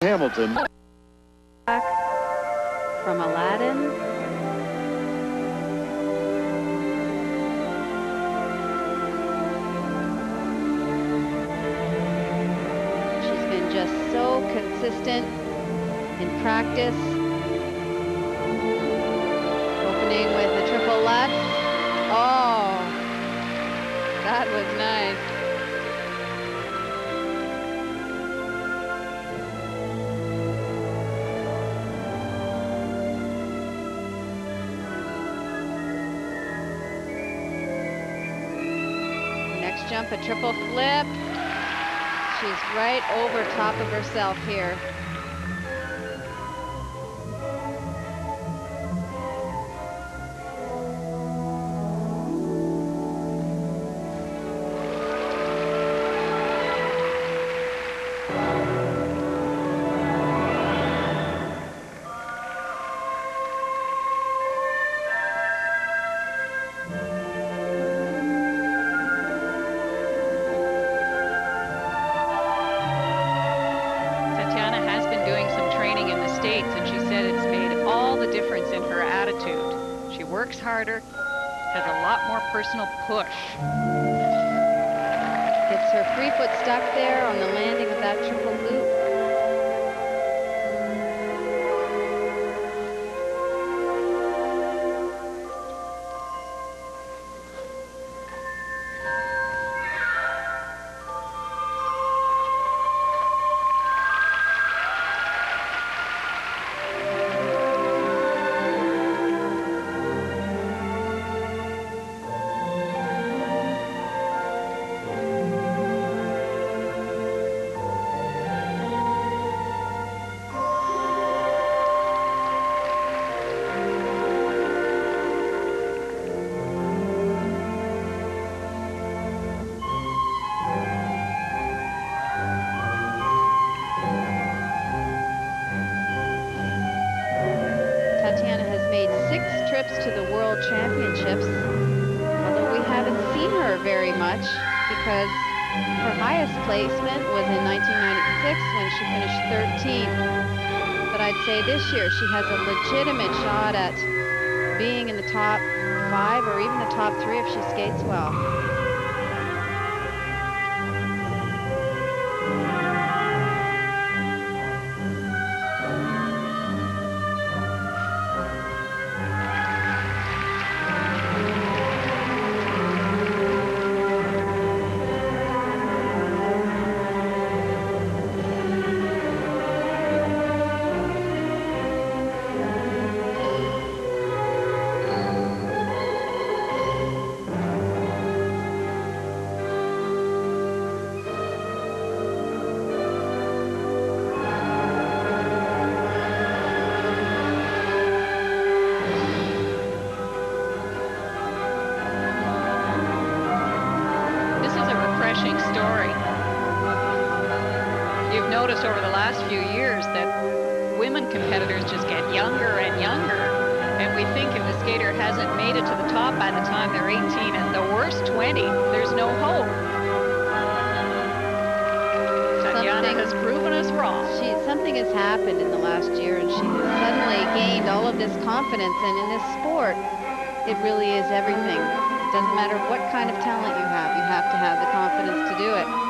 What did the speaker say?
Hamilton. From Aladdin. She's been just so consistent in practice. Opening with a triple lutz. Oh, that was nice. Next jump, a triple flip. She's right over top of herself here. Works harder, has a lot more personal push. Gets her free foot stuck there on the landing of that triple loop. Tatiana has made six trips to the World Championships, although we haven't seen her very much because her highest placement was in 1996 when she finished 13th. But I'd say this year she has a legitimate shot at being in the top five or even the top three if she skates well. Is a refreshing story. You've noticed over the last few years that women competitors just get younger and younger. And we think if the skater hasn't made it to the top by the time they're 18 and the worst 20, there's no hope. Tatiana Something- has proven us wrong. She, something has happened in the last year and she has suddenly gained all of this confidence and in this sport, it really is everything. Doesn't matter what kind of talent you have, you have to have the confidence to do it.